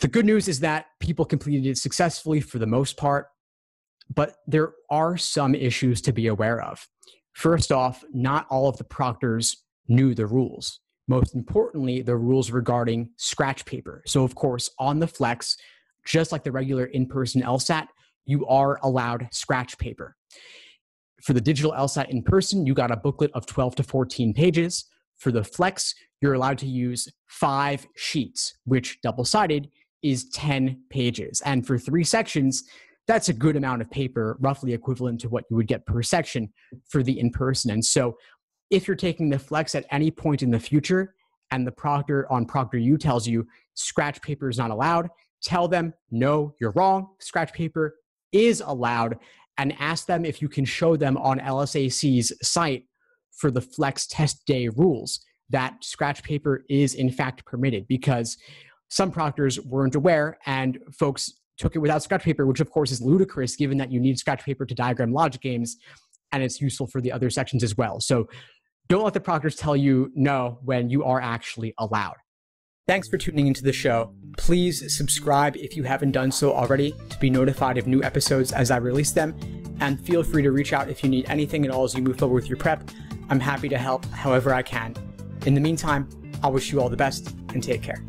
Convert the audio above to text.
The good news is that people completed it successfully for the most part, but there are some issues to be aware of. First off, not all of the proctors knew the rules. Most importantly, the rules regarding scratch paper. So, of course, on the flex, just like the regular in person LSAT, you are allowed scratch paper. For the digital LSAT in person, you got a booklet of 12 to 14 pages. For the flex, you're allowed to use five sheets, which double sided is 10 pages. And for three sections, that's a good amount of paper, roughly equivalent to what you would get per section for the in person. And so if you're taking the flex at any point in the future and the proctor on ProctorU tells you scratch paper is not allowed, tell them, no, you're wrong. Scratch paper is allowed and ask them if you can show them on LSAC's site for the flex test day rules that scratch paper is in fact permitted because some proctors weren't aware and folks took it without scratch paper, which of course is ludicrous given that you need scratch paper to diagram logic games and it's useful for the other sections as well. So don't let the proctors tell you no when you are actually allowed. Thanks for tuning into the show. Please subscribe if you haven't done so already to be notified of new episodes as I release them. And feel free to reach out if you need anything at all as you move forward with your prep. I'm happy to help however I can. In the meantime, I wish you all the best and take care.